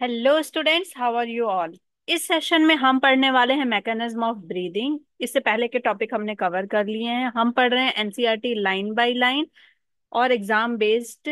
Hello students how are you all इस session में हम पढ़ने वाले हैं मैकेनिज्म ऑफ़ ब्रीदिंग इससे पहले के टॉपिक हमने कवर कर लिए हैं. हम पढ़ रहे हैं एनसीईआरटी लाइन बाय लाइन और एग्ज़ाम बेस्ड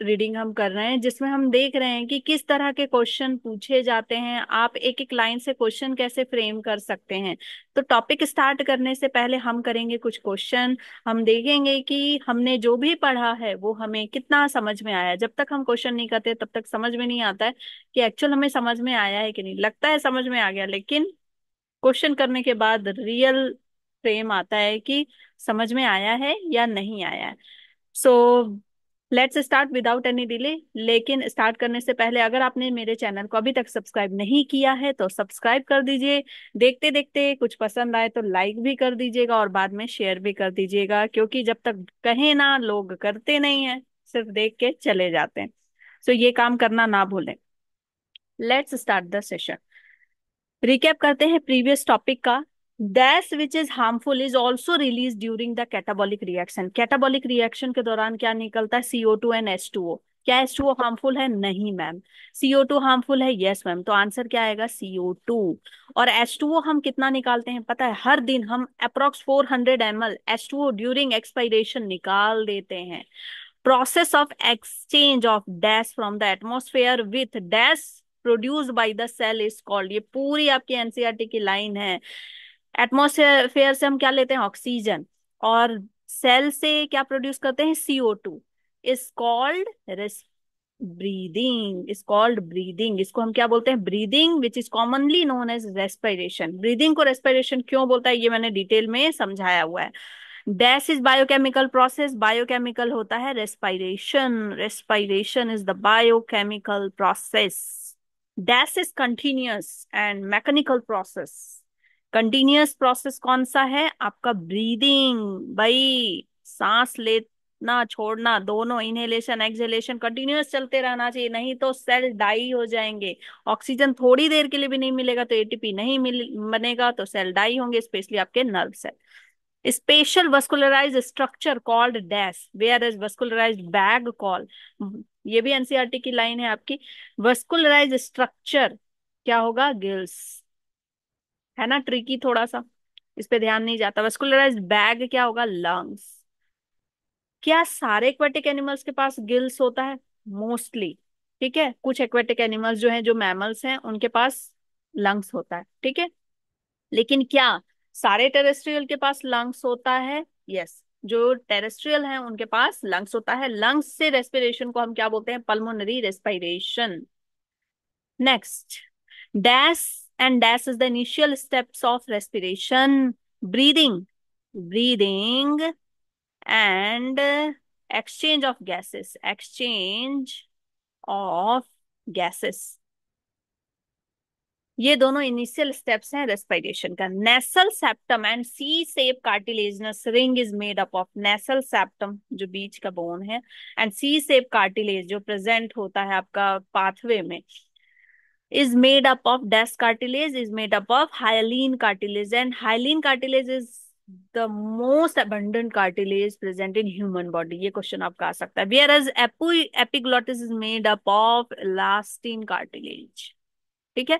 रीडिंग हम कर रहे हैं, जिसमें हम देख रहे हैं कि किस तरह के क्वेश्चन पूछे जाते हैं। आप एक एक लाइन से क्वेश्चन कैसे फ्रेम कर सकते हैं? तो टॉपिक स्टार्ट करने से पहले हम करेंगे कुछ क्वेश्चन। हम देखेंगे कि हमने जो भी पढ़ा है, वो हमें कितना समझ में आया जब तक हम क्वेश्चन नहीं करते, तब तक समझ में नहीं आता है कि एक्चुअल हमें समझ में आया है कि नहीं। लगता है समझ में आ गया, लेकिन क्वेश्चन करने के बाद रियल फ्रेम आता है कि समझ में आया है या नहीं आया है। So let's start without any delay लेकिन स्टार्ट करने से पहले अगर आपने मेरे चैनल को अभी तक सब्सक्राइब नहीं किया है तो सब्सक्राइब कर दीजिए। देखते देखते कुछ पसंद आए तो लाइक भी कर दीजिएगा और बाद में शेयर भी कर दीजिएगा क्योंकि जब तक कहे ना लोग करते नहीं है सिर्फ़ देख के चले जाते हैं। सो so, ये काम करना ना भूलें। Let's start the session recap करते हैं प्रीवियस टॉपिक का। Dash which is harmful is also release during the catabolic reaction catabolic reaction के दौरान क्या निकलता है? CO two and S two O क्या एस टू ओ हार्मफुल है? नहीं मैम सीओ टू हार्मफुल है? यस मैम तो आंसर क्या आएगा? सीओ टू और एस टू ओ हम कितना निकालते हैं? पता है, हर दिन हम approx four hundred M L S two O during expiration निकाल देते हैं। Process of exchange of dash from the atmosphere with dash produced by the cell is called ये पूरी आपकी एनसीईआरटी की लाइन है। एटमोसफेयर से हम क्या लेते हैं? ऑक्सीजन और सेल से क्या प्रोड्यूस करते हैं? CO two is called breathing is called breathing इसको हम क्या बोलते हैं? Breathing which is commonly known as respiration breathing को रेस्पिरेशन क्यों बोलता है? ये मैंने डिटेल में समझाया हुआ है। Dash is biochemical process biochemical होता है respiration respiration is the biochemical process dash is continuous and mechanical process continuous process कौन सा है? आपका ब्रीदिंग भाई, सांस लेना, छोड़ना, दोनों इनहेलेशन एक्सहेलेशन कंटिन्यूअस चलते रहना चाहिए, नहीं तो सेल डाई हो जाएँगे। ऑक्सीजन थोड़ी देर के लिए भी नहीं मिलेगा तो एटीपी नहीं मिल, बनेगा तो सेल डाई होंगे स्पेशली आपके nerve cell spatial vascularized structure called dash whereas vascularize bag call ये भी एनसीआरटी की लाइन है आपकी। वस्कुलराइज स्ट्रक्चर क्या होगा? गिल्स है ना ट्रिकी थोड़ा सा इस पे ध्यान नहीं जाता। vascularized बैग क्या होगा? लंग्स क्या सारे एक्वेटिक एनिमल्स के पास गिल्स होता है? मोस्टली ठीक है? कुछ एक्वेटिक एनिमल्स जो हैं, जो मैमल्स हैं, उनके पास लंग्स होता है। ठीक है? लेकिन क्या सारे टेरेस्ट्रियल के पास लंग्स होता है? यस जो टेरेस्ट्रियल हैं, उनके पास लंग्स होता है। लंग्स से रेस्पिरेशन को हम क्या बोलते हैं? Pulmonary respiration next dash and dash is the initial steps of respiration breathing breathing and exchange of gases exchange of gases ये दोनों इनिशियल स्टेप्स हैं रेस्पिरेशन का। Nasal septum and C shape cartilaginous ring is made up of nasal septum जो बीच का bone है and C shape cartilage जो present होता है आपका पाथवे में। Is made up of dash cartilage is made up of hyaline cartilage and hyaline cartilage is the most abundant cartilage present in human body ये question आपका आ सकता है whereas epiglottis is made up of elastin cartilage ठीक है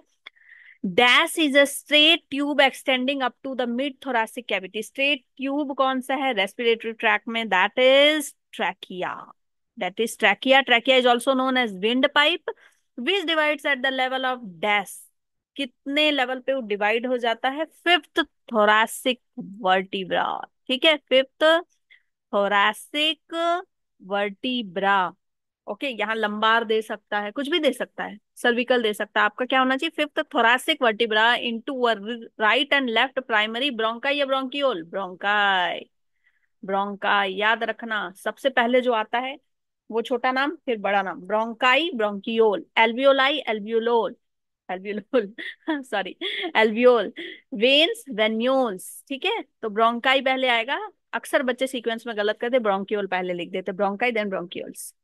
dash is a straight tube extending up to the mid thoracic cavity straight tube कौन सा है रेस्पिरेटरी ट्रैक में that is trachea that is trachea trachea is also known as wind pipe which divides at the level of dash कितने level पे वो divide हो जाता है? फिफ्थ थोरासिक वर्टिब्रा ठीक है? फिफ्थ थोरासिक वर्टिब्रा ओके यहाँ लंबार दे सकता है, कुछ भी दे सकता है सर्विकल दे सकता है। आपका क्या होना चाहिए? Fifth thoracic vertebra into right and left primary bronchi या ब्रोंकियोल ब्रोंकाई ब्रोंकाई याद रखना। सबसे पहले जो आता है वो छोटा नाम, फिर बड़ा नाम, bronchi, bronchiole, alveoli, alveoli alveoli sorry alveoli, veins, venules, ठीक है? तो ब्रोंकाई पहले आएगा, अक्सर बच्चे सीक्वेंस में गलत करते, ब्रोंकियोल पहले लिख देते, bronchi then bronchioles.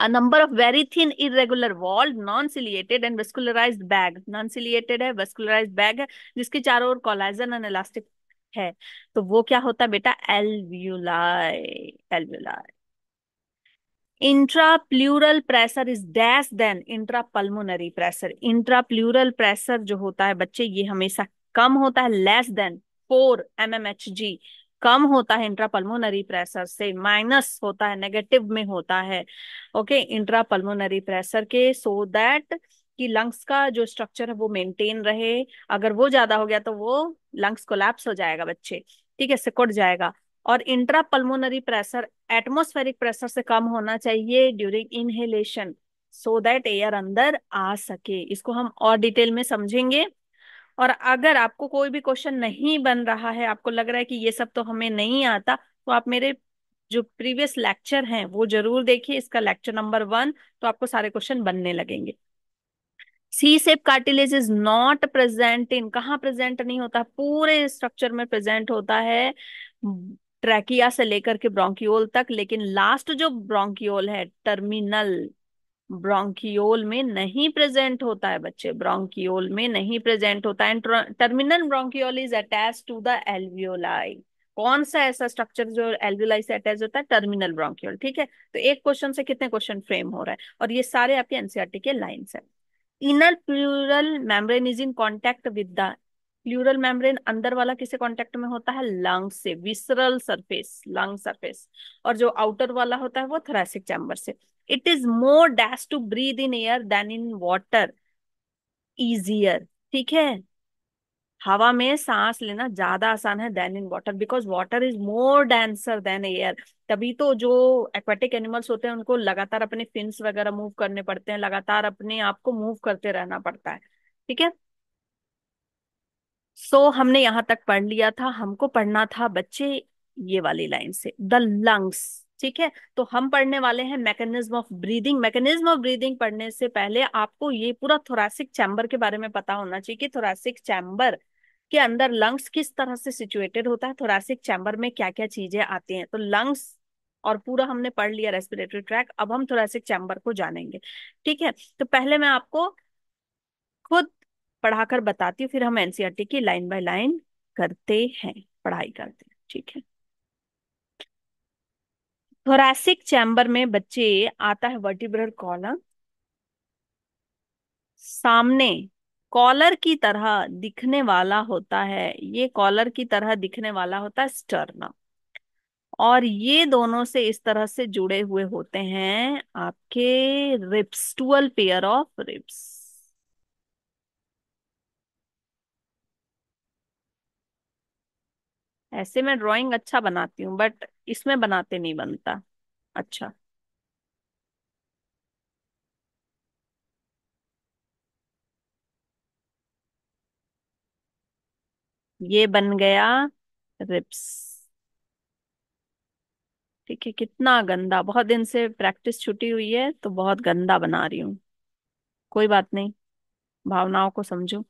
A number of very thin, irregular walled, non-ciliated and vascularized bag non-ciliated है, vascularized bag है, जिसके चारों ओर कोलाजन एंड इलास्टिक है। तो वो क्या होता है बेटा? Alveoli alveoli. Intrapleural pressure is dash then intrapulmonary pressure. Intrapleural pressure जो होता है बच्चे, ये हमेशा कम होता है लेस देन फोर जी कम होता है इंट्रापल्मोनरी प्रेशर से माइनस होता है नेगेटिव में होता है। ओके इंट्रापल्मोनरी प्रेशर के सो so दैट कि लंग्स का जो स्ट्रक्चर है वो मेंटेन रहे। अगर वो ज़्यादा हो गया तो वो लंग्स कोलैप्स हो जाएगा बच्चे। ठीक है, सिकुड़ जाएगा। और intra pulmonary pressure atmospheric pressure से कम होना चाहिए during inhalation so that air अंदर आ सके। इसको हम और डिटेल में समझेंगे। और अगर आपको कोई भी क्वेश्चन नहीं बन रहा है, आपको लग रहा है कि ये सब तो हमें नहीं आता तो आप मेरे जो प्रीवियस लेक्चर हैं, वो ज़रूर देखिए। इसका लेक्चर नंबर वन तो आपको सारे क्वेश्चन बनने लगेंगे। C shape cartilage is not present in कहाँ प्रेजेंट नहीं होता? पूरे स्ट्रक्चर में प्रेजेंट होता है। ट्रैकिया से लेकर के ब्रोंकियोल तक, लेकिन लास्ट जो ब्रोंकियोल है, टर्मिनल ब्रोंकियोल में नहीं प्रेजेंट होता है बच्चे, ब्रोंकियोल में नहीं प्रेजेंट होता है। Terminal bronchiole is attach to the alveoli. कौन सा ऐसा स्ट्रक्चर जो एल्वियोलाई से अटैच होता है? टर्मिनल ब्रोंकियोल, ठीक है? तो एक क्वेश्चन से कितने क्वेश्चन फ्रेम हो रहा है? और ये सारे आपके एनसीआरटी के लाइंस है। Inner pleural membrane is in contact with the pleural membrane अंदर वाला किसे कांटेक्ट में होता है? लंग से विसरल सरफेस लंग सरफेस और जो आउटर वाला होता है वो थोरेसिक चैम्बर से. It is more dash to breathe in air than in water easier ठीक है? हवा में सांस लेना ज़्यादा आसान है than in water because water is more denser than air तभी तो जो एक्वेटिक एनिमल्स होते हैं उनको लगातार अपने फिन्स वगैरह मूव करने पड़ते हैं, लगातार अपने आप को मूव करते रहना पड़ता है. ठीक है? सो so, हमने यहाँ तक पढ़ लिया था हमको पढ़ना था बच्चे ये वाली लाइन से द लंग्स ठीक है? तो हम पढ़ने वाले हैं mechanism of breathing. Mechanism of breathing पढ़ने से पहले आपको ये पूरा थोरासिक चैम्बर के बारे में पता होना चाहिए कि थोरासिक चैम्बर के अंदर लंग्स किस तरह से सिचुएटेड होता है थोरासिक चैम्बर में क्या क्या चीज़ें आती हैं। तो लंग्स और पूरा हमने पढ़ लिया रेस्पिरेटरी ट्रैक अब हम थोरासिक चैम्बर को जानेंगे ठीक है? तो पहले मैं आपको खुद पढ़ाकर बताती हूँ, फिर हम एनसीईआरटी की लाइन बाय लाइन करते हैं, पढ़ाई करते हैं, ठीक है? थोरैसिक चैम्बर में बच्चे, आता है वर्टिब्रल कॉलम सामने कॉलर की तरह दिखने वाला होता है, ये कॉलर की तरह दिखने वाला होता है स्टर्नम और ये दोनों से इस तरह से जुड़े हुए होते हैं, आपके ribs dual pair of ribs ऐसे मैं ड्राइंग अच्छा बनाती हूँ बट इसमें बनाते नहीं बनता। अच्छा। ये बन गया रिप्स ठीक है, कितना गंदा, बहुत दिन से प्रैक्टिस छुटी हुई है तो बहुत गंदा बना रही हूँ। कोई बात नहीं, भावनाओं को समझो।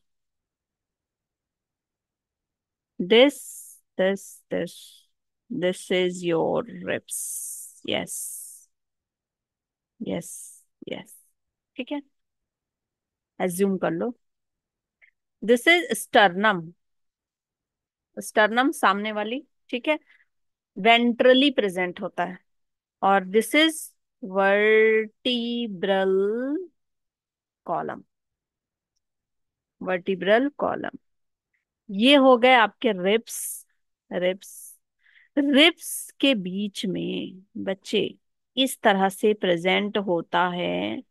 This this this this is your ribs yes yes yes ठीक है? एज्यूम कर लो. दिस इज़ स्टर्नम स्टर्नम सामने वाली, ठीक है? वेंट्रली प्रेजेंट होता है. और this is vertebral column vertebral column ये हो गए आपके रिप्स रिप्स रिप्स के बीच में बच्चे इस तरह से प्रेजेंट होता है,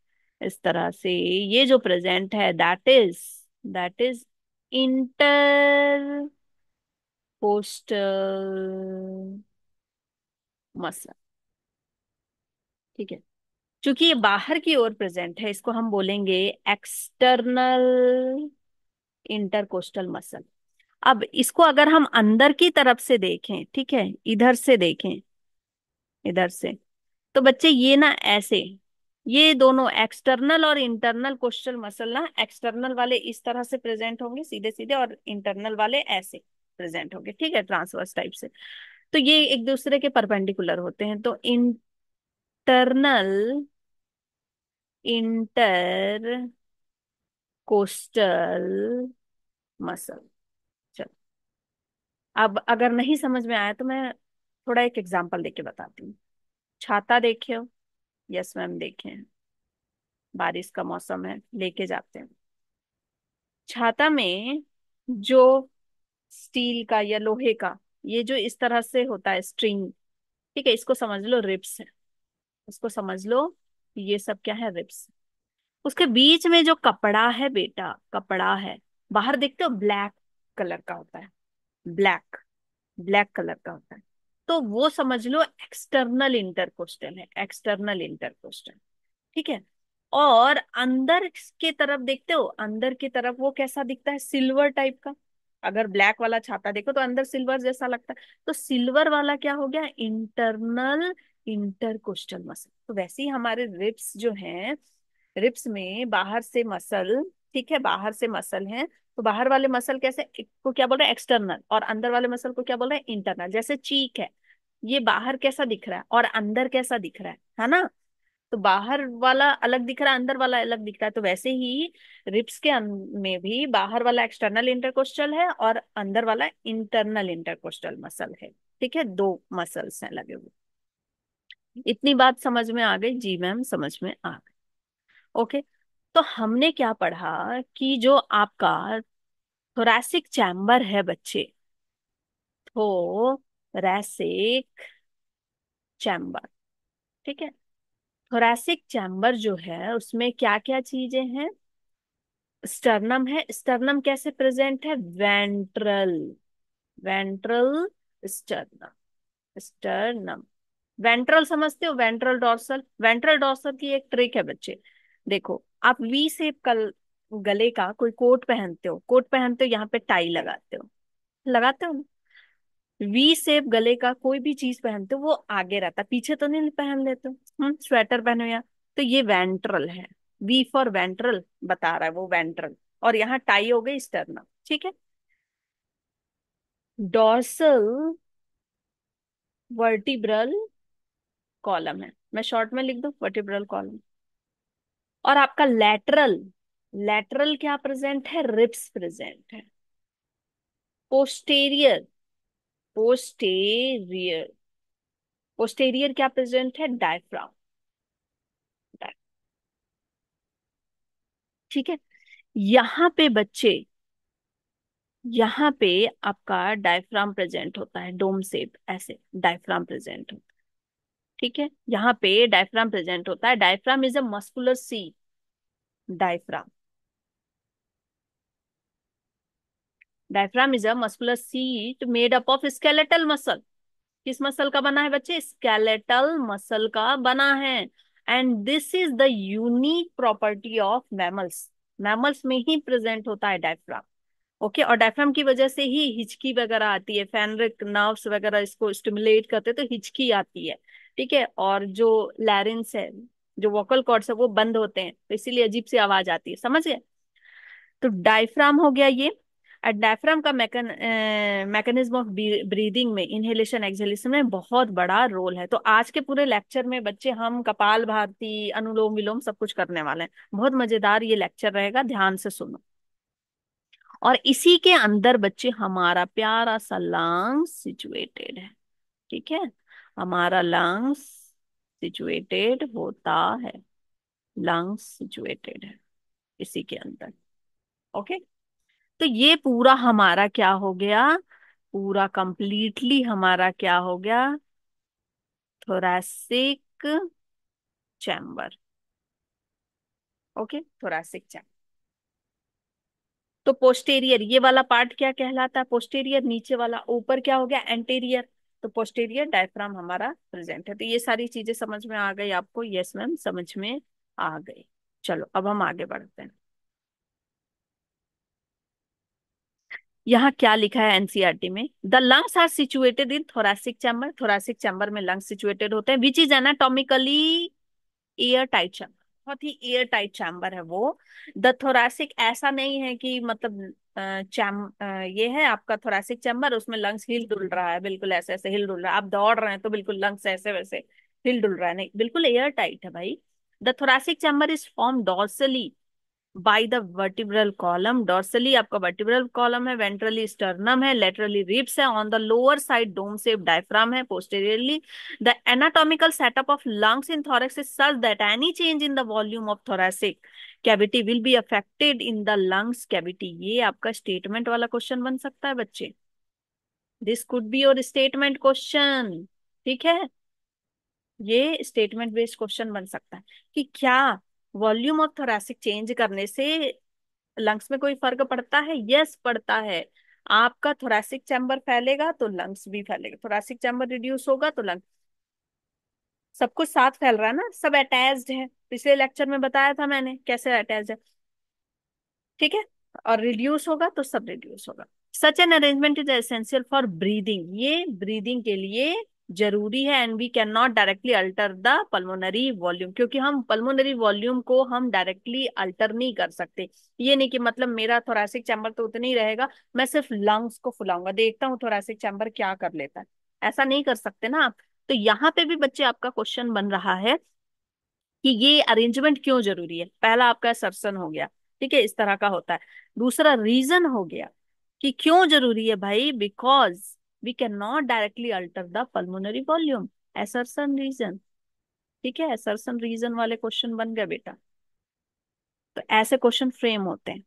इस तरह से ये जो प्रेजेंट है that is that is intercostal muscle ठीक है? क्योंकि ये बाहर की ओर प्रेजेंट है, इसको हम बोलेंगे एक्सटर्नल इंटरकोस्टल मसल अब इसको अगर हम अंदर की तरफ़ से देखें, ठीक है, इधर से देखें, इधर से तो बच्चे ये ना ऐसे, ये दोनों एक्सटर्नल और इंटरनल कोस्टल मसल ना एक्सटर्नल वाले इस तरह से प्रेजेंट होंगे सीधे सीधे और इंटरनल वाले ऐसे प्रेजेंट होंगे, ठीक है ट्रांसवर्स टाइप से। तो ये एक दूसरे के परपेंडिकुलर होते हैं तो इंटरनल इंटर कोस्टल मसल अब अगर नहीं समझ में आया तो मैं थोड़ा एक एग्जांपल देके बताती हूँ। छाता देखे हो? यस मैम देखें बारिश का मौसम है, लेके जाते हैं। छाता में जो स्टील का या लोहे का, ये जो इस तरह से होता है स्ट्रिंग ठीक है, इसको समझ लो रिप्स है। उसको समझ लो, ये सब क्या है रिप्स उसके बीच में जो कपड़ा है बेटा, कपड़ा है, बाहर देखते हो ब्लैक कलर का होता है। ब्लैक ब्लैक कलर का होता है। तो वो समझ लो एक्सटर्नल इंटरकोस्टल है, एक्सटर्नल इंटरकोस्टल, ठीक है? और अंदर की तरफ़ देखते हो, अंदर की तरफ़ वो कैसा दिखता है? सिल्वर टाइप का। अगर ब्लैक वाला छाता देखो तो अंदर सिल्वर जैसा लगता है। तो सिल्वर वाला क्या हो गया? Internal intercostal muscle. तो वैसे ही हमारे रिप्स जो हैं रिप्स में बाहर से मसल, ठीक है? बाहर से मसल है तो बाहर वाले मसल कैसे को क्या बोल रहे हैं एक्सटर्नल और अंदर वाले मसल को क्या बोल रहे हैं इंटरनल जैसे चीक है। ये बाहर कैसा दिख रहा है और अंदर कैसा दिख रहा है है ना? तो बाहर वाला अलग दिख रहा है, अंदर वाला अलग दिख रहा है। तो वैसे ही रिप्स के अं- में भी बाहर वाला एक्सटर्नल इंटरकोस्टल है और अंदर वाला इंटरनल इंटरकोस्टल मसल है। ठीक है? दो मसल्स हैं लगे हुए। इतनी बात समझ में आ गई? जी मैम, समझ में आ गई। ओके? तो हमने क्या पढ़ा कि जो आपका थोरैसिक चैम्बर है बच्चे थोरैसिक चैम्बर ठीक है? थोरैसिक चैम्बर जो है, उसमें क्या क्या चीज़ें हैं? स्टर्नम है स्टर्नम कैसे प्रेजेंट है? Ventral ventral sternum sternum ventral समझते हो? वेंट्रल डॉर्सल वेंट्रल डॉर्सल की एक ट्रिक है बच्चे। देखो आप वी शेप कल गले का कोई कोट पहनते हो, कोट पहनते हो, यहाँ पे टाई लगाते हो। लगाते हो वी शेप गले का कोई भी चीज़ पहनते हो, वो आगे रहता है। पीछे तो नहीं पहन लेते हो। स्वेटर पहनो या तो ये वेंट्रल है। वी फॉर वेंट्रल बता रहा है वो वेंट्रल और यहाँ टाई हो गई स्टर्नम ठीक है? डॉर्सल वर्टिब्रल कॉलम है। मैं शॉर्ट में लिख दू? वर्टिब्रल कॉलम और आपका लैटरल लैटरल क्या प्रेजेंट है? रिप्स प्रेजेंट है। पोस्टेरियर पोस्टेरियर पोस्टेरियर क्या प्रेजेंट है? डायफ्राम ठीक है? यहाँ पे बच्चे, यहाँ पे आपका डायफ्राम प्रेजेंट होता है डोम शेप ऐसे डायफ्राम प्रेजेंट होता है। ठीक है? यहाँ पे डायफ्राम प्रेजेंट होता है। Diaphragm is a muscular C diaphragm diaphragm is a muscular sheet made up of skeletal muscle किस मसल का बना है बच्चे? स्केलेटल मसल का बना है। And this is the unique property of mammals mammals में ही प्रेजेंट होता है डायफ्राम ओके और डायफ्राम की वजह से ही हिचकी वगैरह आती है। फेनरिक नर्व्स वगैरह इसको स्टिमुलेट करते तो हिचकी आती है। ठीक है? और जो लैरिंस है जो वोकल कॉर्ड्स है, वो बंद होते हैं तो इसीलिए अजीब सी आवाज़ आती है, समझ गए? तो डायफ्राम हो गया ये डायफ्राम का मैकेनिज्म ऑफ़ ब्रीदिंग में इनहेलेशन एक्सहेलेशन में बहुत बड़ा रोल है। तो आज के पूरे लेक्चर में बच्चे हम कपाल भारती, अनुलोम विलोम सब कुछ करने वाले हैं। बहुत मज़ेदार ये लेक्चर रहेगा, ध्यान से सुनो। और इसी के अंदर बच्चे, हमारा प्यारा सा लंग्स सिचुएटेड है, ठीक है? हमारा लंग्स सिचुएटेड होता है। लंग्स सिचुएटेड है, इसी के अंदर। ओके तो ये पूरा हमारा क्या हो गया? पूरा कंप्लीटली हमारा क्या हो गया? Thoracic chamber okay thoracic chamber तो पोस्टेरियर ये वाला पार्ट क्या कहलाता है? पोस्टेरियर नीचे वाला, ऊपर क्या हो गया? एंटेरियर तो पोस्टेरियर डायफ्राम हमारा प्रेजेंट है। तो ये सारी चीज़ें समझ में आ गई आपको? यस मैम समझ में आ गई। चलो, अब हम आगे बढ़ते हैं। यहाँ क्या लिखा है एनसीआरटी में? The lungs are situated in thoracic chamber thoracic chamber में लंग्स सिचुएटेड होते हैं which is anatomically air tight chamber बहुत ही एयर टाइट चैम्बर है वो। द थोरासिक ऐसा नहीं है कि मतलब चैम ये है आपका थोरासिक चैम्बर, उसमें लंग्स हिल डुल रहा है। बिल्कुल ऐसे ऐसे हिल डुल रहा है। आप दौड़ रहे हैं तो बिल्कुल लंग्स ऐसे वैसे हिल डुल रहा है। नहीं, बिल्कुल एयर टाइट है भाई। The thoracic chamber is form dorsally. By the vertebral column dorsally आपका वर्टिब्रल कॉलम है वेंट्रली स्टर्नम है लेटरली रिब्स है on the lower side dome shape diaphragm है posteriorly the anatomical setup of lungs in thorax is such that any change in the volume of thoracic cavity will be affected in the lungs cavity ये आपका statement वाला question बन सकता है बच्चे। This could be your statement question ठीक है? ये स्टेटमेंट बेस्ड क्वेश्चन बन सकता है कि क्या वॉल्यूम ऑफ़ थोरेसिक चेंज करने से लंग्स में कोई फ़र्क पड़ता है? यस पड़ता है। आपका थोरेसिक चैम्बर फैलेगा तो लंग्स भी फैलेगा। थोरेसिक चैम्बर रिड्यूस होगा तो लंग्स। सब कुछ साथ फैल रहा है ना? सब अटैच्ड है। पिछले लेक्चर में बताया था मैंने कैसे अटैच है। ठीक है? और रिड्यूस होगा तो सब रिड्यूस होगा। Such an arrangement is essential for breathing. ये ब्रीदिंग के लिए ज़रूरी है and we can not directly alter the pulmonary volume क्योंकि हम पल्मोनरी वॉल्यूम को हम डायरेक्टली अल्टर नहीं कर सकते। ये नहीं कि मतलब मेरा थोरासिक चैम्बर तो उतना ही रहेगा, मैं सिर्फ़ लंग्स को फुलाऊँगा। देखता हूँ थोरासिक चैम्बर क्या कर लेता है। ऐसा नहीं कर सकते ना आप। तो यहाँ पे भी बच्चे आपका क्वेश्चन बन रहा है कि ये अरेंजमेंट क्यों ज़रूरी है? पहला आपका सर्सन हो गया, ठीक है? इस तरह का होता है। दूसरा रीजन हो गया कि क्यों ज़रूरी है भाई? Because we can not directly alter the pulmonary volume assertion reason ठीक है? एसरसन रीजन वाले क्वेश्चन बन गए बेटा। तो ऐसे क्वेश्चन फ्रेम होते हैं।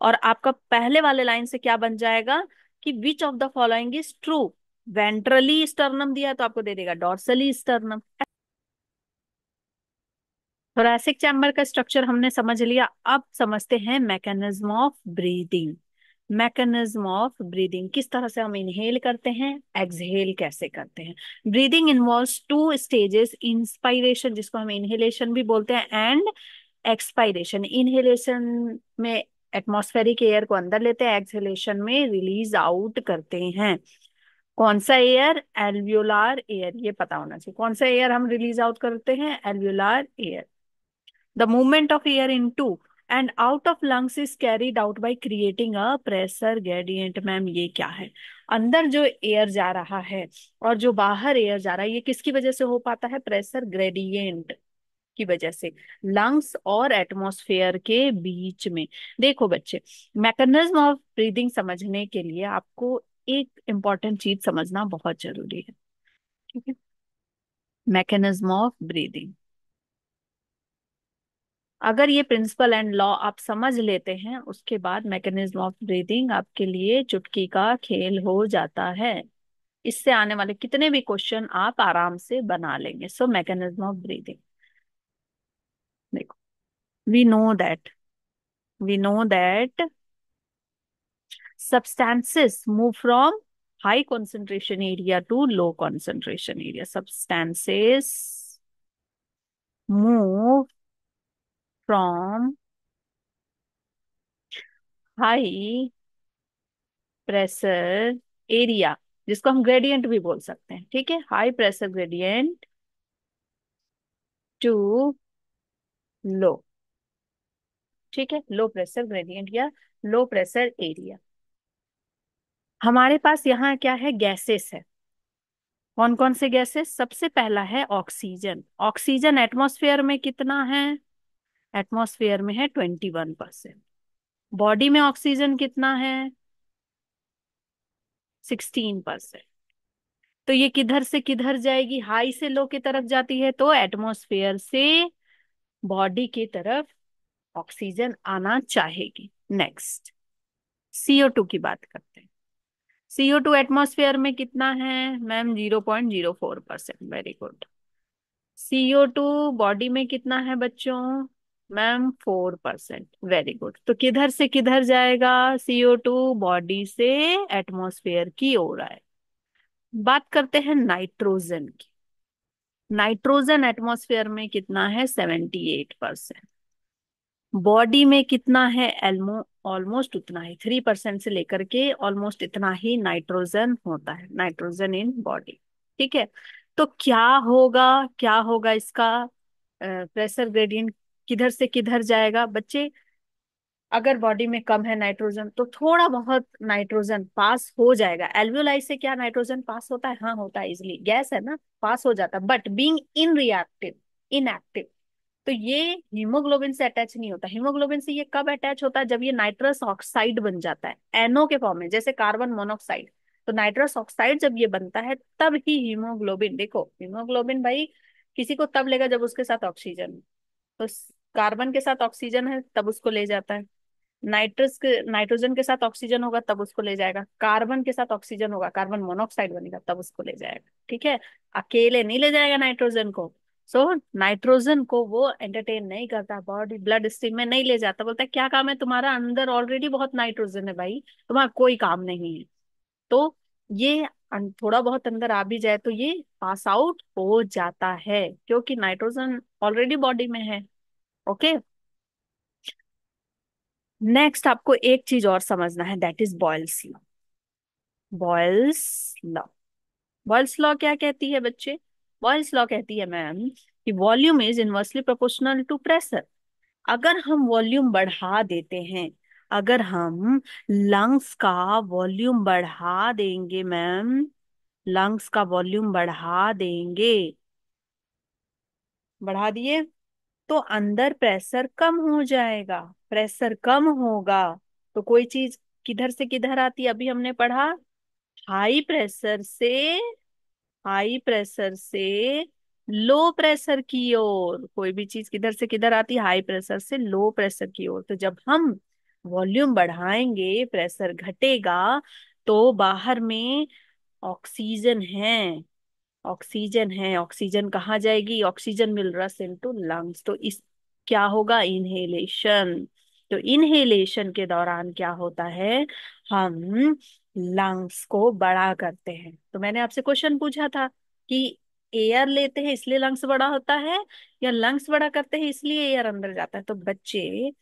और आपका पहले वाले लाइन से क्या बन जाएगा कि which of the following is true ventrally sternum दिया तो आपको दे देगा। डॉर्सली स्टर्नम थोरैसिक चैम्बर का स्ट्रक्चर हमने समझ लिया। अब समझते हैं mechanism of breathing mechanism of breathing किस तरह से हम इनहेल करते हैं एक्सहेल कैसे करते हैं? Breathing involves two stages inspiration जिसको हम इनहेलेशन भी बोलते हैं एंड एक्सपायरेशन इनहेलेशन में एटमॉस्फेरिक एयर को अंदर लेते हैं एक्सहेलेशन में रिलीज़ आउट करते हैं। कौन सा एयर एल्व्यूलार एयर ये पता होना चाहिए। कौन सा एयर हम रिलीज़ आउट करते हैं? Alveolar air the movement of air into and out of lungs is carried out by creating a pressure gradient ma'am ये क्या है? अंदर जो एयर जा रहा है और जो बाहर एयर जा रहा है, ये किसकी वजह से हो पाता है? प्रेशर ग्रेडियंट की वजह से। लंग्स और एटमॉस्फेयर के बीच में। देखो बच्चे मैकेनिज्म ऑफ़ ब्रीदिंग समझने के लिए आपको एक इंपॉर्टेंट चीज़ समझना बहुत ज़रूरी है, ठीक है? मैकेनिज्म ऑफ़ ब्रीदिंग अगर ये प्रिंसिपल एंड लॉ आप समझ लेते हैं, उसके बाद मैकेनिज्म ऑफ़ ब्रीदिंग आपके लिए चुटकी का खेल हो जाता है। इससे आने वाले कितने भी क्वेश्चन आप आराम से बना लेंगे। So mechanism of breathing. देखो we know that we know that substances move from high concentration area to low concentration area. Substances move from high pressure area जिसको हम ग्रेडियंट भी बोल सकते हैं, ठीक है? High pressure gradient to low ठीक है? लो प्रेशर ग्रेडियंट या लो प्रेशर एरिया हमारे पास यहाँ क्या है? गैसेस है। कौन कौन से गैसेस सबसे पहला है ऑक्सीजन ऑक्सीजन एटमॉस्फेयर में कितना है? एटमॉस्फेयर में है ट्वेंटी वन परसेंट। बॉडी में ऑक्सीजन कितना है? Sixteen percent. तो ये किधर से किधर जाएगी? हाई से लो की तरफ़ जाती है तो एटमॉस्फेयर से बॉडी की तरफ़ ऑक्सीजन आना चाहेगी। नेक्स्ट सीओ टू की बात करते हैं। सीओ टू एटमोस्फेयर में कितना है? Ma'am, zero point zero four percent. Very good. CO two body में कितना है बच्चों? Ma'am four percent very good तो किधर से किधर जाएगा? सीओ टू बॉडी से एटमॉस्फेयर की ओर आए। बात करते हैं नाइट्रोजन की। नाइट्रोजन एटमॉस्फेयर में कितना है? सेवेंटी एट परसेंट बॉडी में कितना है? एल्मो ऑलमोस्ट उतना ही। थ्री परसेंट से लेकर के ऑलमोस्ट इतना ही नाइट्रोजन होता है। नाइट्रोजन इन बॉडी ठीक है? तो क्या होगा? क्या होगा इसका प्रेशर ग्रेडियंट किधर से किधर जाएगा। बच्चे, अगर बॉडी में कम है नाइट्रोजन तो थोड़ा बहुत नाइट्रोजन पास हो जाएगा। एल्वियोलाई से क्या नाइट्रोजन पास होता है? हाँ होता है इजिली गैस है ना पास हो जाता है। But being in reactive inactive तो ये हीमोग्लोबिन से अटैच नहीं होता। हीमोग्लोबिन से ये कब अटैच होता है? जब ये नाइट्रस ऑक्साइड बन जाता है। एनओ के फॉर्म में, जैसे कार्बन मोनोऑक्साइड तो नाइट्रस ऑक्साइड जब ये बनता है, तब ही हीमोग्लोबिन देखो हीमोग्लोबिन भाई किसी को तब लेगा जब उसके साथ ऑक्सीजन तो कार्बन के साथ ऑक्सीजन है तब उसको ले जाता है। नाइट्रस के नाइट्रोजन के साथ ऑक्सीजन होगा तब उसको ले जाएगा। कार्बन के साथ ऑक्सीजन होगा कार्बन मोनोऑक्साइड बनेगा तब उसको ले जाएगा। ठीक है? अकेले नहीं ले जाएगा नाइट्रोजन को। सो so, नाइट्रोजन को वो एंटरटेन नहीं करता बॉडी ब्लड स्ट्रीम में नहीं ले जाता। बोलता है क्या काम है तुम्हारा? अंदर ऑलरेडी बहुत नाइट्रोजन है भाई। तुम्हारा कोई काम नहीं है। तो ये थोड़ा बहुत अंदर आ भी जाए तो ये पास आउट हो जाता है क्योंकि नाइट्रोजन ऑलरेडी बॉडी में है। ओके? नेक्स्ट आपको एक चीज़ और समझना है that is Boyle's law Boyle's law Boyle's law क्या कहती है बच्चे? बॉयल्स लॉ कहती है मैम कि volume is inversely proportional to pressure अगर हम वॉल्यूम बढ़ा देते हैं, अगर हम लंग्स का वॉल्यूम बढ़ा देंगे मैम लंग्स का वॉल्यूम बढ़ा देंगे। बढ़ा दिए? तो अंदर प्रेशर कम हो जाएगा, प्रेशर कम होगा। तो कोई चीज़ किधर से किधर आती अभी हमने पढ़ा, हाई प्रेशर से, हाई प्रेशर से लो प्रेशर की ओर। कोई भी चीज़ किधर से किधर आती हाई प्रेशर से लो प्रेशर की ओर। तो जब हम वॉल्यूम बढ़ाएँगे, प्रेशर घटेगा तो बाहर में ऑक्सीजन है। ऑक्सीजन है, ऑक्सीजन कहाँ जाएगी? ऑक्सीजन मिल रहा इनटू लंग्स। तो इस, क्या होगा? इनहेलेशन। तो इनहेलेशन के दौरान क्या होता है? हम लंग्स को बड़ा करते हैं। तो मैंने आपसे क्वेश्चन पूछा था कि एयर लेते हैं इसलिए लंग्स बड़ा होता है या लंग्स बड़ा करते हैं इसलिए एयर अंदर जाता है? तो बच्चे,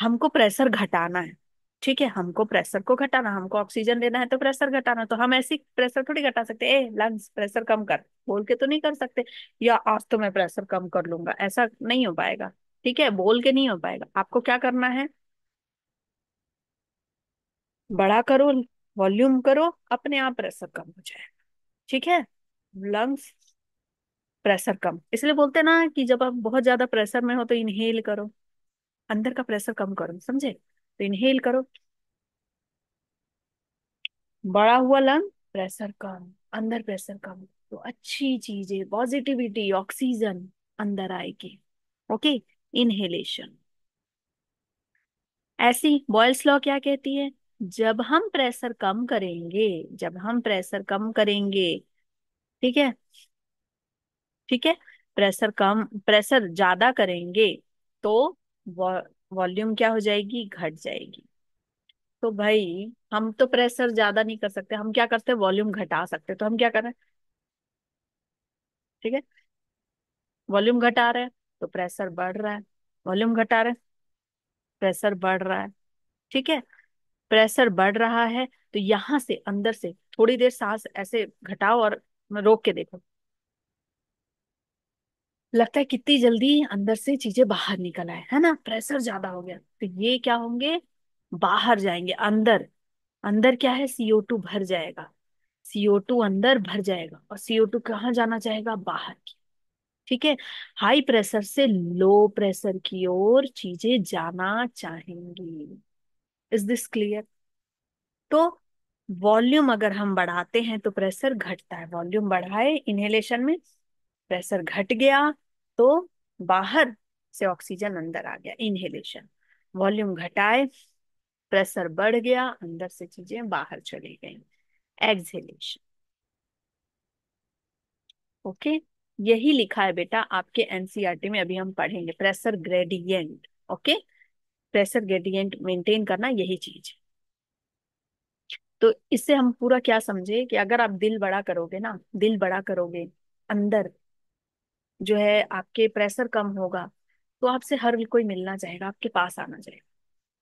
हमको प्रेशर घटाना है। ठीक है, हमको प्रेशर को घटाना, हमको ऑक्सीजन लेना है तो प्रेशर घटाना तो हम ऐसी प्रेशर थोड़ी घटा सकते ए लंग्स प्रेशर कम कर, बोल के तो नहीं कर सकते, या आज तो मैं प्रेशर कम कर लूँगा, ऐसा नहीं हो पाएगा, ठीक है, बोल के नहीं हो पाएगा। आपको क्या करना है? बड़ा करो वॉल्यूम करो, अपने आप प्रेशर कम हो जाएगा ठीक है? लंग्स प्रेशर कम, इसलिए बोलते ना कि जब आप बहुत ज़्यादा प्रेशर में हो तो इनहेल करो, अंदर का प्रेशर कम करो, समझे? तो इनहेल करो। बड़ा हुआ लंग प्रेशर कम, अंदर प्रेशर कम। तो अच्छी चीज़ें पॉजिटिविटी ऑक्सीजन अंदर आएगी। ओके इनहेलेशन ऐसी बॉयल्स लॉ क्या कहती है? जब हम प्रेशर कम करेंगे, जब हम प्रेशर कम करेंगे, ठीक है? ठीक है? प्रेशर कम प्रेशर ज़्यादा करेंगे तो वॉल्यूम क्या हो जाएगी? घट जाएगी। तो भाई, हम तो प्रेशर ज़्यादा नहीं कर सकते। हम क्या करते हैं? वॉल्यूम घटा सकते तो हम क्या कर रहे ठीक है? वॉल्यूम घटा रहे हैं तो प्रेशर बढ़ रहा है। वॉल्यूम घटा रहे प्रेशर बढ़ रहा है। ठीक है? प्रेशर बढ़ रहा है तो यहाँ से अंदर से थोड़ी देर सांस ऐसे घटाओ और रोक के देखो। लगता है कितनी जल्दी अंदर से चीज़ें बाहर निकल आए, है ना? प्रेशर ज़्यादा हो गया। तो ये क्या होंगे? बाहर जाएँगे, अंदर। अंदर क्या है? सीओ टू भर जाएगा। सीओ टू अंदर भर जाएगा और सीओ टू कहाँ जाना चाहेगा? बाहर की। ठीक है? हाई प्रेशर से लो प्रेशर की ओर चीज़ें जाना चाहेंगी। इज़ दिस क्लियर तो वॉल्यूम अगर हम बढ़ाते हैं तो प्रेशर घटता है। वॉल्यूम बढ़ाए इनहेलेशन में प्रेशर घट गया तो बाहर से ऑक्सीजन अंदर आ गया इनहेलेशन वॉल्यूम घटाए, प्रेशर बढ़ गया, अंदर से चीज़ें बाहर चली गई। एक्सहेलेशन ओके यही लिखा है बेटा आपके एनसीईआरटी में, अभी हम पढ़ेंगे। Pressure gradient okay pressure gradient maintain करना यही चीज़। है तो इससे हम पूरा क्या समझे कि अगर आप दिल बड़ा करोगे ना, दिल बड़ा करोगे, अंदर जो है आपके प्रेशर कम होगा तो आपसे हर कोई मिलना चाहेगा, आपके पास आना चाहेगा।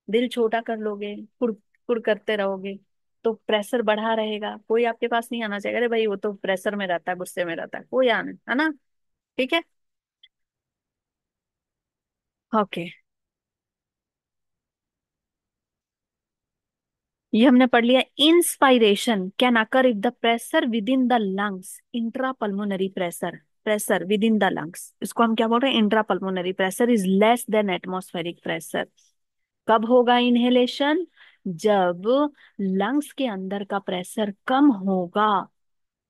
दिल छोटा कर लोगे, कुड़ कुड़ करते रहोगे तो प्रेशर बढ़ा रहेगा, कोई आपके पास नहीं आना चाहेगा, अरे भाई, वो तो प्रेशर में रहता है, गुस्से में रहता है, कोई आना है ना? ठीक है? ओके ये हमने पढ़ लिया inspiration can occur if the pressure within the lungs intrapulmonary pressure pressure within the lungs इसको हम क्या बोल रहे हैं? Intrapulmonary pressure is less than atmospheric pressure कब होगा इनहेलेशन जब लंग्स के अंदर का प्रेशर कम होगा।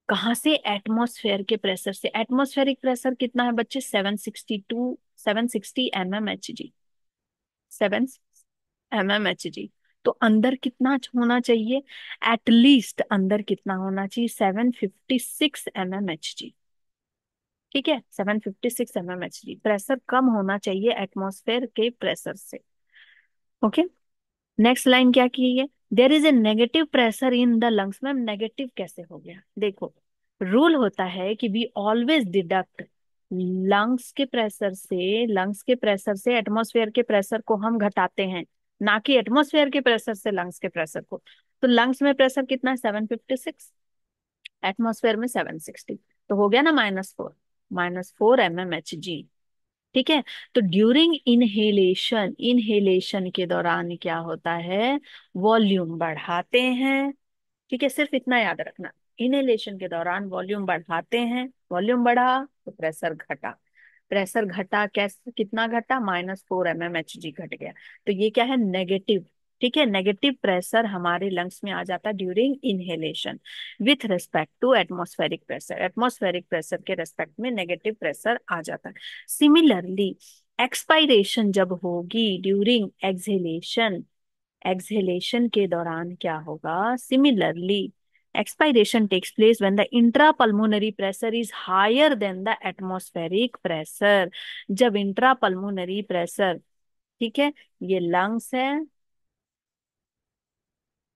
कहाँ से? एटमॉस्फेयर के प्रेशर से। एटमॉस्फेरिक प्रेशर कितना है बच्चे? 762 760 M M H G seven M M H G तो अंदर कितना होना चाहिए? एटलीस्ट अंदर कितना होना चाहिए? 756 एम एम एच जी ठीक है 756 M M H G pressure कम होना चाहिए एटमॉस्फेयर के प्रेशर से। ओके नेक्स्ट लाइन क्या की है? There is a negative pressure in the lungs ma'am negative कैसे हो गया? देखो रूल होता है कि वी ऑलवेज डिडक्ट लंग्स के प्रेशर से लंग्स के प्रेशर से एटमॉस्फेयर के प्रेशर को हम घटाते हैं, ना कि एटमॉस्फेयर के प्रेशर से लंग्स के प्रेशर को। तो लंग्स में प्रेशर कितना है? सेवन फिफ्टी सिक्स एटमॉस्फेयर में सेवन सिक्सटी तो हो गया ना minus four minus four M M H G. ठीक है? तो ड्यूरिंग इनहेलेशन इनहेलेशन के दौरान क्या होता है? वॉल्यूम बढ़ाते हैं। ठीक है? सिर्फ़ इतना याद रखना। इनहेलेशन के दौरान वॉल्यूम बढ़ाते हैं। वॉल्यूम बढ़ा तो प्रेशर घटा। प्रेशर घटा कैसे? कितना घटा? Minus four M M H G घट गया। तो ये क्या है? नेगेटिव। ठीक है नेगेटिव प्रेशर हमारे लंग्स में आ जाता है during inhalation with respect to atmospheric pressure atmospheric pressure के रेस्पेक्ट में नेगेटिव प्रेशर आ जाता है। सिमिलरली एक्सपायरेशन जब होगी ड्यूरिंग एक्सहेलेशन एक्सहेलेशन के दौरान क्या होगा? Similarly expiration takes place when the intrapulmonary pressure is higher than the atmospheric pressure. जब intrapulmonary pressure, ठीक है, ये लंग्स है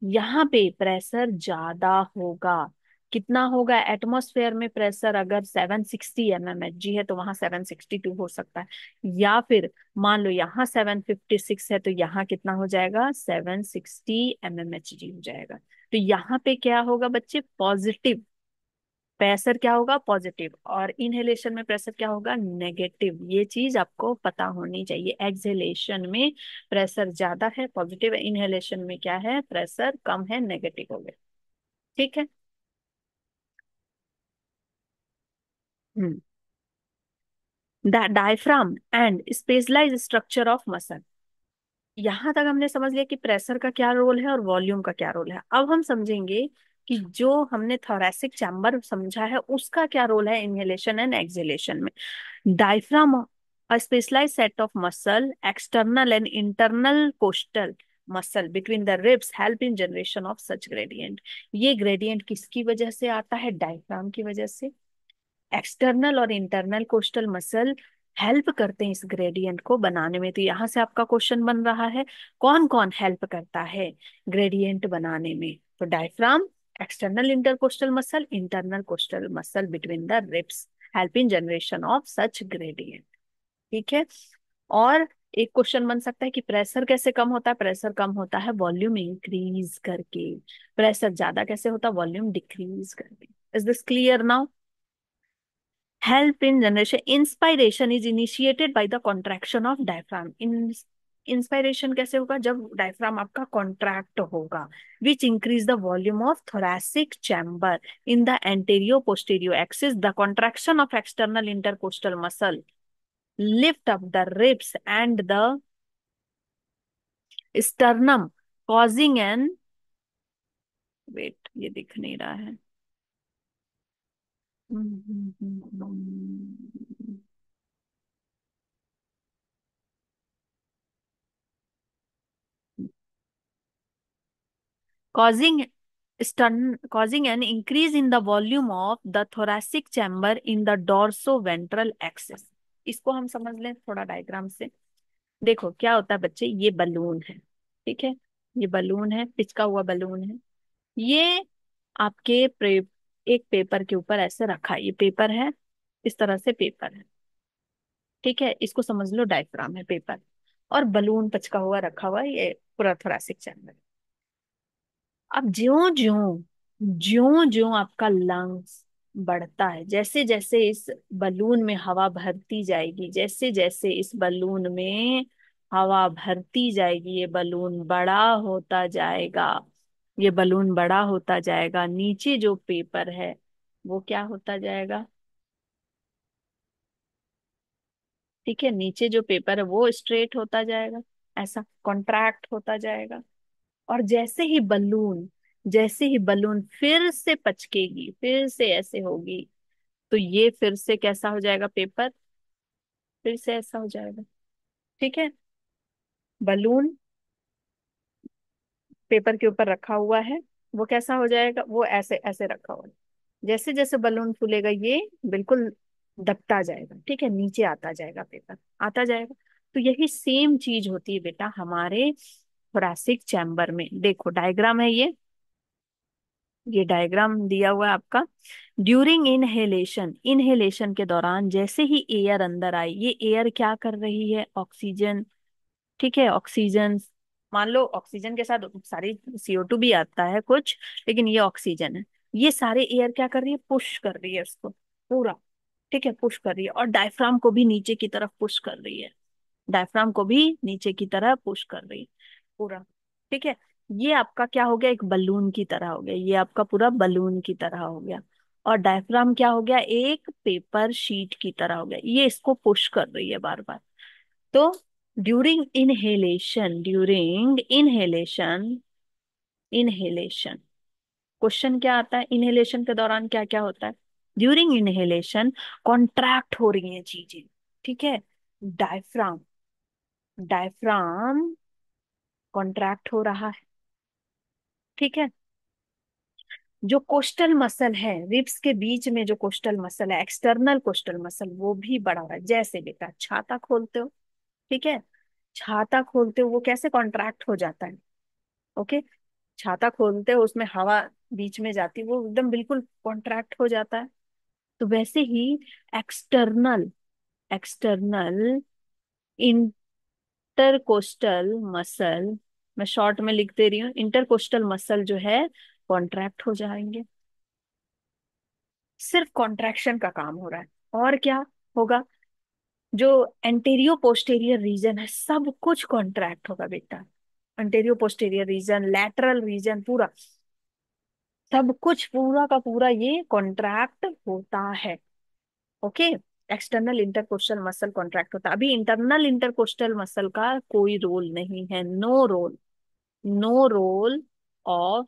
यहाँ पे प्रेशर ज़्यादा होगा। कितना होगा? एटमॉस्फेयर में प्रेशर अगर 760 जी है तो वहाँ 762 हो सकता है। या फिर मान लो यहाँ 756 है तो यहाँ कितना हो जाएगा? 760 जी हो जाएगा। तो यहाँ पे क्या होगा बच्चे? पॉजिटिव। प्रेशर क्या होगा? पॉजिटिव। और इनहेलेशन में प्रेशर क्या होगा? नेगेटिव। ये चीज़ आपको पता होनी चाहिए। एक्सहेलेशन में प्रेशर ज़्यादा है, पॉजिटिव इनहेलेशन में क्या है? प्रेशर कम है, नेगेटिव हो गया। ठीक है? हम्म। Diaphragm and specialise structure of muscle. यहाँ तक हमने समझ लिया कि प्रेशर का क्या रोल है और वॉल्यूम का क्या रोल है। अब हम समझेंगे कि जो हमने थोरेसिक चैम्बर समझा है, उसका क्या रोल है इनहेलेशन एंड एक्सहेलेशन में? Diaphragm specialise set of muscle external and internal costal muscle between the ribs help in generation of such gradient ये ग्रेडियंट किसकी वजह से आता है? डायफ्राम की वजह से। एक्सटर्नल और इंटरनल कोस्टल मसल हेल्प करते हैं इस ग्रेडियंट को बनाने में। तो यहाँ से आपका क्वेश्चन बन रहा है कौन कौन हेल्प करता है ग्रेडियंट बनाने में? तो diaphragm external intercostal muscle internal costal muscle between the ribs help in generation of such gradient ठीक है? और एक क्वेश्चन बन सकता है कि प्रेशर कैसे कम होता है? प्रेशर कम होता है वॉल्यूम इंक्रीज करके। प्रेशर ज़्यादा कैसे होता है? वॉल्यूम डिक्रीज करके। Is this clear now in generation, inspiration is initiated by the contraction of diaphragm. In inspiration कैसे होगा? जब डायफ्राम आपका कॉन्ट्रैक्ट होगा which increase the volume of thoracic chamber in the anterior posterior axis the contraction of external intercostal muscle lift up the ribs and the sternum, causing an wait ये दिख नहीं रहा है। Causing stun causing an increase in the volume of the thoracic chamber in the dorsoventral axis. इसको हम समझ लें थोड़ा डायग्राम से। देखो क्या होता है बच्चे? ये बलून है ठीक है? ये बलून है पिचका हुआ बलून है। ये आपके प्रे, एक पेपर के ऊपर ऐसे रखा है। ये पेपर है इस तरह से पेपर है ठीक है? इसको समझ लो डायफ्राम है पेपर और बलून पचका हुआ रखा हुआ ये पूरा थोरासिक चैम्बर अब ज्यो ज्यो ज्यो ज्यो आपका लंग्स बढ़ता है जैसे जैसे इस बलून में हवा भरती जाएगी जैसे जैसे इस बलून में हवा भरती जाएगी, ये बलून बड़ा होता जाएगा, ये बलून बड़ा होता जाएगा, नीचे जो पेपर है, वो क्या होता जाएगा? ठीक है, नीचे जो पेपर है, वो स्ट्रेट होता जाएगा, ऐसा कॉन्ट्रैक्ट होता जाएगा। और जैसे ही बलून, जैसे ही बलून फिर से पचकेगी, फिर से ऐसे होगी तो ये फिर से कैसा हो जाएगा पेपर? फिर से ऐसा हो जाएगा। ठीक है? बलून पेपर के ऊपर रखा हुआ है, वो कैसा हो जाएगा? वो ऐसे ऐसे रखा हुआ है। जैसे जैसे बलून फूलेगा, ये बिल्कुल दबता जाएगा। ठीक है? नीचे आता जाएगा पेपर। आता जाएगा। तो यही सेम चीज़ होती है बेटा हमारे थोरैसिक चैम्बर में। देखो डायग्राम है ये। ये डायग्राम दिया हुआ है आपका। ड्यूरिंग इनहेलेशन इनहेलेशन के दौरान जैसे ही एयर अंदर आई, ये एयर क्या कर रही है? ऑक्सीजन ठीक है? ऑक्सीजन मान लो ऑक्सीजन के साथ सारी सीओ टू भी आता है कुछ, लेकिन ये ऑक्सीजन है। ये सारे एयर क्या कर रही है? पुश कर रही है उसको, पूरा, ठीक है? पुश कर रही है। और डायफ्राम को भी नीचे की तरफ़ पुश कर रही है। डायफ्राम को भी नीचे की तरफ़ पुश कर रही है। पूरा। ठीक है? ये आपका क्या हो गया? एक बलून की तरह हो गया। ये आपका पूरा बलून की तरह हो गया। और डायफ्राम क्या हो गया? एक पेपर शीट की तरह हो गया। ये इसको पुश कर रही है बार बार तो during inhalation during inhalation inhalation question क्या आता है? इनहेलेशन के दौरान क्या क्या होता है? ड्यूरिंग इनहेलेशन कॉन्ट्रैक्ट हो रही है चीज़ें। ठीक है? डायफ्राम डायफ्राम कॉन्ट्रैक्ट हो रहा है। ठीक है? जो कोस्टल मसल है रिब्स के बीच में जो कोस्टल मसल है एक्सटर्नल कोस्टल मसल वो भी बढ़ा रहा है। जैसे बेटा, छाता खोलते हो, ठीक है? छाता खोलते हो, वो कैसे कॉन्ट्रैक्ट हो जाता है? ओके? छाता खोलते हो, उसमें हवा बीच में जाती है, वो एकदम बिल्कुल कॉन्ट्रैक्ट हो जाता है। तो वैसे ही एक्सटर्नल एक्सटर्नल इंटरकोस्टल मसल, मैं शॉर्ट में लिख दे रही हूँ, इंटरकोस्टल मसल जो है, कॉन्ट्रैक्ट हो जाएँगे। सिर्फ़ कॉन्ट्रैक्शन का काम हो रहा है। और क्या होगा? जो एंटेरियो पोस्टेरियर रीजन है, सब कुछ कॉन्ट्रैक्ट होगा बेटा। Anterior posterior region lateral region पूरा। सब कुछ पूरा का पूरा ये कॉन्ट्रैक्ट होता है। Okay? External intercostal muscle contract होता है। अभी इंटरनल इंटरकोस्टल मसल का कोई रोल नहीं है। No role no role of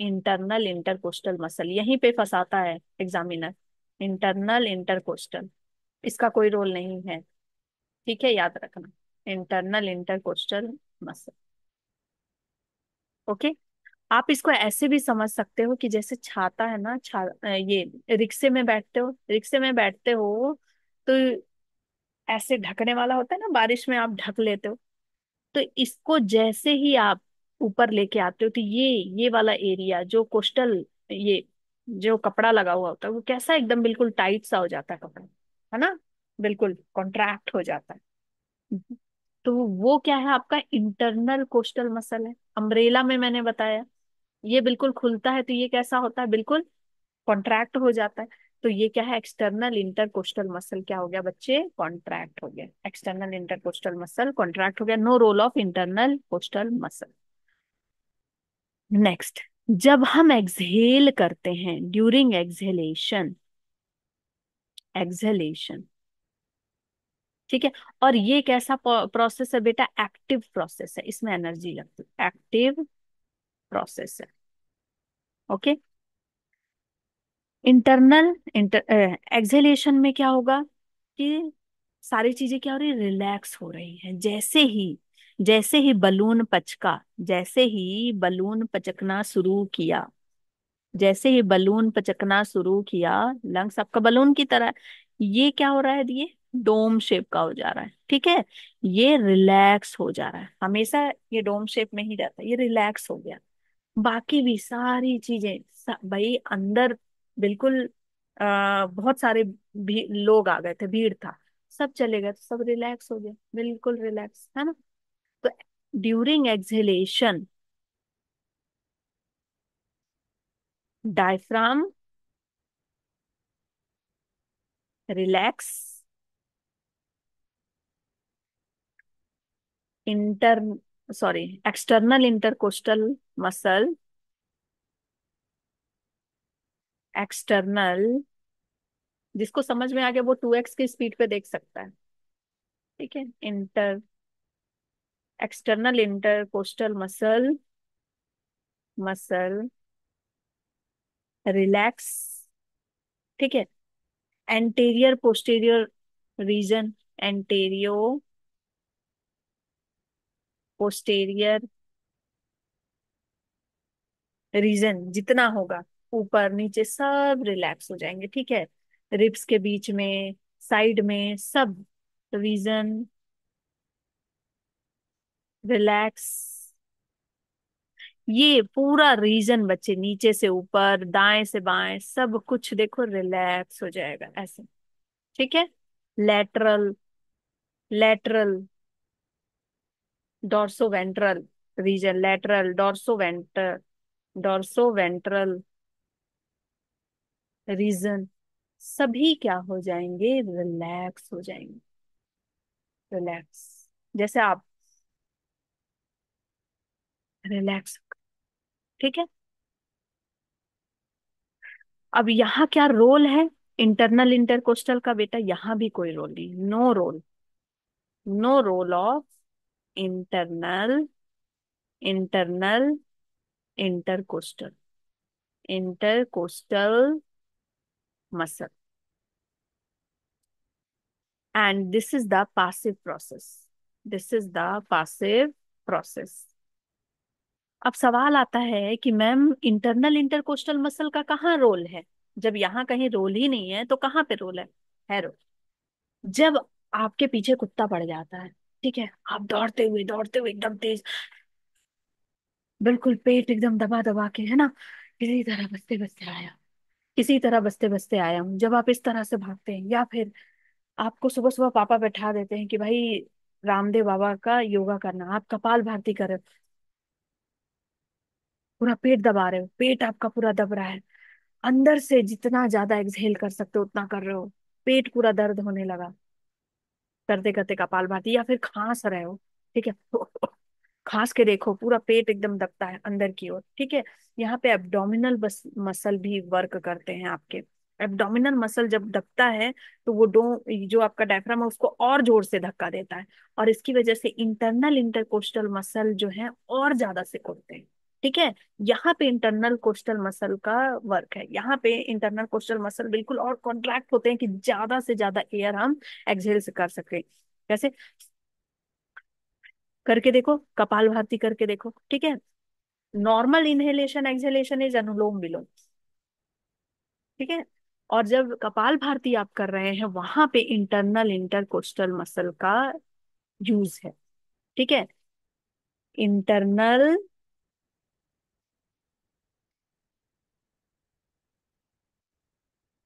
internal intercostal muscle यहीं पे फंसाता है एग्जामिनर इंटरनल इंटरकोस्टल इसका कोई रोल नहीं है। ठीक है, याद रखना। इंटरनल इंटरकोस्टल मसल ओके आप इसको ऐसे भी समझ सकते हो कि जैसे छाता है ना, छा, ये रिक्शे में बैठते हो रिक्शे में बैठते हो तो ऐसे ढकने वाला होता है ना बारिश में आप ढक लेते हो तो इसको जैसे ही आप ऊपर लेके आते हो तो ये ये वाला एरिया जो कोस्टल ये जो कपड़ा लगा हुआ होता है वो कैसा एकदम बिल्कुल टाइट सा हो जाता है कपड़ा है ना? बिल्कुल कॉन्ट्रैक्ट हो जाता है। तो वो क्या है आपका इंटरनल कोस्टल मसल है। अम्ब्रेला में मैंने बताया ये बिल्कुल खुलता है तो ये कैसा होता है बिल्कुल कॉन्ट्रैक्ट हो जाता है। तो ये क्या है? एक्सटर्नल इंटरकोस्टल मसल क्या हो गया बच्चे? कॉन्ट्रैक्ट हो गया। एक्सटर्नल इंटरकोस्टल मसल कॉन्ट्रैक्ट हो गया। No role of internal costal muscle next जब हम एक्सहेल करते हैं ड्यूरिंग एक्सहेलेशन एक्सहेलेशन ठीक है? और ये कैसा प्रोसेस है बेटा? एक्टिव प्रोसेस है। इसमें एनर्जी लगती है। एक्टिव प्रोसेस है। ओके इंटरनल इंटर एक्सहेलेशन में क्या होगा कि सारी चीज़ें क्या हो रही है रिलैक्स हो रही हैं। जैसे ही जैसे ही बलून पचका जैसे ही बलून पचकना शुरू किया जैसे ही बलून पचकना शुरू किया लंग्स आपका बलून की तरह ये क्या हो रहा है ये डोम शेप का हो जा रहा है ठीक है? ये रिलैक्स हो जा रहा है। हमेशा ये डोम शेप में ही रहता है ये रिलैक्स हो गया। बाकी भी सारी चीज़ें सा, भाई अंदर बिल्कुल आ, बहुत सारे भी लोग आ गए थे भीड़ था। सब चले गए तो सब रिलैक्स हो गया बिल्कुल रिलैक्स है ना? तो during exhalation diaphragm relax inter sorry external intercostal muscle external जिसको समझ में आ गया, वो टू एक्स की स्पीड पे देख सकता है। ठीक है? Inter external intercostal muscle muscle relax ठीक है? Anterior posterior region anterior posterior region जितना होगा। ऊपर नीचे सब रिलैक्स हो जाएँगे, ठीक है? रिब्स के बीच में, साइड में सब रीजन रिलैक्स। ये पूरा रीजन बच्चे नीचे से ऊपर, दाएँ से बाएँ, सब कुछ देखो रिलैक्स हो जाएगा, ऐसे। ठीक है? Lateral lateral dorso ventral region, lateral dorso ventral dorso ventral region सभी क्या हो जाएँगे? रिलैक्स हो जाएँगे। रिलैक्स। जैसे आप रिलैक्स ठीक है? अब यहाँ क्या रोल है? इंटरनल इंटरकोस्टल का बेटा यहाँ भी कोई रोल नहीं। No role. No role of internal internal intercostal. Intercostal muscle and this is the passive process. This is the passive process. अब सवाल आता है कि मैम इंटरनल इंटरकोस्टल मसल का कहाँ रोल है? जब यहाँ कहीं रोल ही नहीं है तो कहाँ पे रोल है? है रोल जब आपके पीछे कुत्ता पड़ जाता है, ठीक है? आप दौड़ते हुए दौड़ते हुए एकदम तेज, बिल्कुल पेट एकदम दबा दबा के, है ना? किसी तरह बसते बसते आया। किसी तरह बसते बसते आया हूँ। जब आप इस तरह से भागते हैं या फिर आपको सुबह सुबह पापा बैठा देते हैं कि भाई रामदेव बाबा का योगा करना, आप कपाल भारती कर रहे हो। पूरा पेट दबा रहे हो, पेट आपका पूरा दब रहा है। अंदर से जितना ज़्यादा एक्सहेल कर सकते हो, उतना कर रहे हो। पेट पूरा दर्द होने लगा। करते करते कपाल भाती या फिर खांस रहे हो, ठीक है? खांस के देखो, पूरा पेट एकदम दबता है अंदर की ओर, ठीक है? यहाँ पे एब्डोमिनल मसल भी वर्क करते हैं आपके। एब्डोमिनल मसल जब दबता है तो वो डो जो आपका डायफ्राम है, उसको और ज़ोर से धक्का देता है। और इसकी वजह से इंटरनल इंटरकोस्टल मसल जो है, और ज़्यादा सिकुड़ते हैं, ठीक है? यहाँ पे इंटरनल कोस्टल मसल का वर्क है। यहाँ पे इंटरनल कोस्टल मसल बिल्कुल और कॉन्ट्रैक्ट होते हैं कि ज़्यादा से ज़्यादा एयर हम एक्सहेल से कर सके। कैसे करके देखो, कपाल भाती करके देखो, ठीक है? Normal inhalation exhalation is anulom vilom, ठीक है? और जब कपाल भारती आप कर रहे हैं, वहाँ पे इंटरनल इंटरकोस्टल मसल का यूज़ है, ठीक है? इंटरनल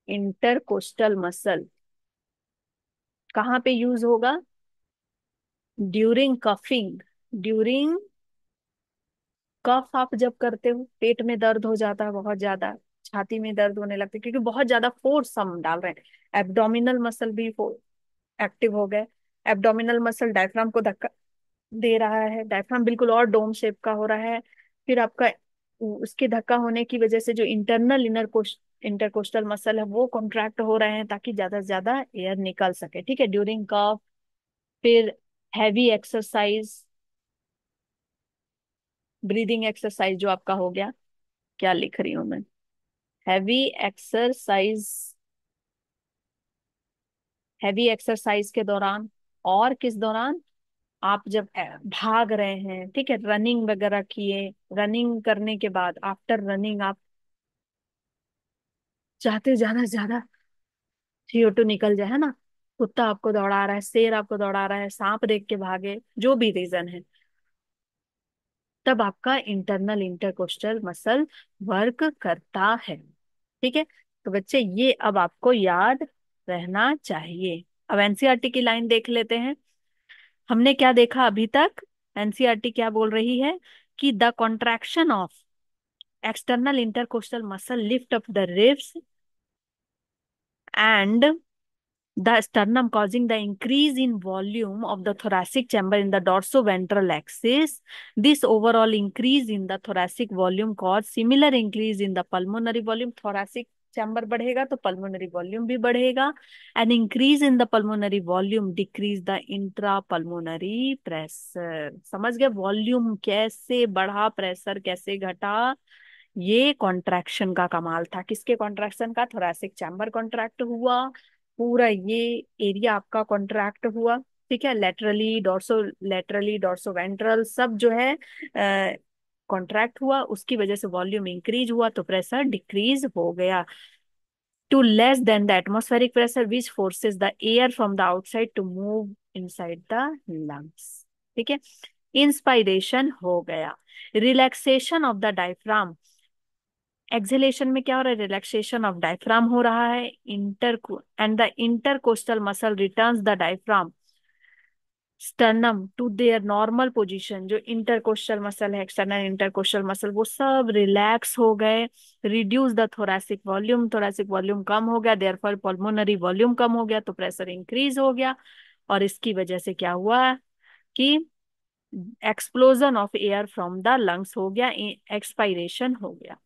इंटरकोस्टल मसल कहाँ पे यूज़ होगा? ड्यूरिंग कफिंग ड्यूरिंग कफ आप जब करते हो, पेट में दर्द हो जाता है, बहुत ज़्यादा, छाती में दर्द होने लगता है, क्योंकि बहुत ज़्यादा फोर्स हम डाल रहे हैं। एब्डोमिनल मसल भी एक्टिव हो गए। एब्डोमिनल मसल डायफ्राम को धक्का दे रहा है। डायफ्राम बिल्कुल और डोम शेप का हो रहा है। फिर आपका उसके धक्का होने की वजह से जो इंटरनल इनर कोश इंटरकोस्टल मसल है, वो कॉन्ट्रैक्ट हो रहे हैं ताकि ज़्यादा से ज़्यादा एयर निकल सके। ठीक है? ड्यूरिंग कफ फिर हैवी एक्सरसाइज ब्रीदिंग एक्सरसाइज जो आपका हो गया क्या लिख रही हूँ मैं? हैवी एक्सरसाइज हैवी एक्सरसाइज के दौरान और किस दौरान? आप जब भाग रहे हैं ठीक है रनिंग वगैरह किए रनिंग करने के बाद आफ्टर रनिंग आप चाहते ज़्यादा से ज़्यादा सीओ निकल जाए है ना? कुत्ता आपको दौड़ा रहा है, शेर आपको दौड़ा रहा है, सांप देख के भागे, जो भी रीजन है। तब आपका इंटरनल इंटरकोस्टल मसल वर्क करता है। ठीक है? तो बच्चे, ये अब आपको याद रहना चाहिए। अब एनसीआरटी की लाइन देख लेते हैं। हमने क्या देखा अभी तक? एनसीआरटी क्या बोल रही है? कि the contraction of external intercostal muscle lift up the ribs and the sternum causing the increase in volume of the thoracic chamber in the dorsoventral axis. This overall increase in the thoracic volume cause similar increase in the pulmonary volume. Thoracic बढ़ेगा तो pulmonary volume भी बढ़ेगा and increase in the pulmonary volume decrease the intrapulmonary pressure समझ गए volume कैसे बढ़ा pressure कैसे घटा ये कॉन्ट्रैक्शन का कमाल था किसके कॉन्ट्रैक्शन का थोरैसिक चैम्बर कॉन्ट्रैक्ट हुआ पूरा ये एरिया आपका कॉन्ट्रैक्ट हुआ, ठीक है? Laterally dorsolaterally dorsoventral सब जो है कॉन्ट्रैक्ट हुआ। उसकी वजह से वॉल्यूम इंक्रीज हुआ तो प्रेशर डिक्रीज हो गया। To less than the atmospheric pressure which forces the air from the outside to move inside the lungs ठीक है? इंस्पायरेशन हो गया। Relaxation of the diaphragm exhalation में क्या हो रहा है? रिलैक्सेशन ऑफ़ डायफ्राम हो रहा है। Inter and the intercostal muscle returns the diaphragm sternum to their normal position जो इंटरकोस्टल मसल है एक्सटर्नल इंटरकोस्टल मसल वो सब रिलैक्स हो गए। Reduce the thoracic volume thoracic volume कम हो गया देयर फॉर पल्मोनरी वॉल्यूम कम हो गया तो प्रेशर इंक्रीज हो गया। और इसकी वजह से क्या हुआ कि explosion of air from the lungs हो गया एक्सपायरेशन हो गया।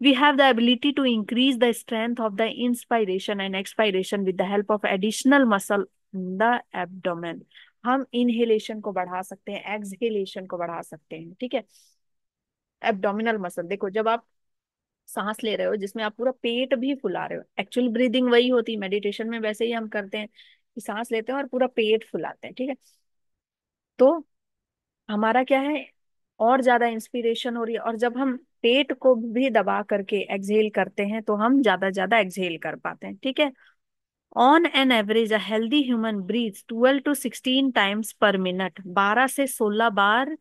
We have the ability to increase the strength of the inspiration and expiration with the help of additional muscle in the abdomen. हम इनहेलेशन को बढ़ा सकते हैं एक्सहेलेशन को बढ़ा सकते हैं, ठीक है? एब्डोमिनल मसल देखो जब आप सांस ले रहे हो, जिसमें आप पूरा पेट भी फुला रहे हो एक्चुअल ब्रीदिंग वही होती है मेडिटेशन में वैसे ही हम करते हैं कि सांस लेते हैं और पूरा पेट फुलाते हैं, ठीक है? तो हमारा क्या है? और ज़्यादा इंस्पिरेशन हो रही है। और जब हम पेट को भी दबा करके एक्सहेल करते हैं तो हम ज़्यादा ज़्यादा एक्सहेल कर पाते हैं, ठीक है? On an average a healthy human breathe twelve to sixteen times per minute बारह से सोलह बार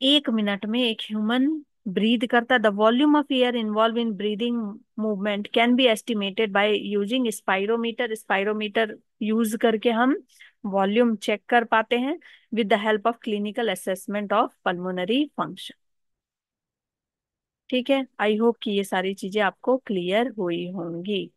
एक मिनट में एक ह्यूमन ब्रीद करता the volume of air involve in breathing movement can be estimated by using spirometer spirometer use करके हम वॉल्यूम चेक कर पाते हैं। With the help of clinical assessment of pulmonary function ठीक है? आई होप कि ये सारी चीज़ें आपको क्लियर हुई होंगी।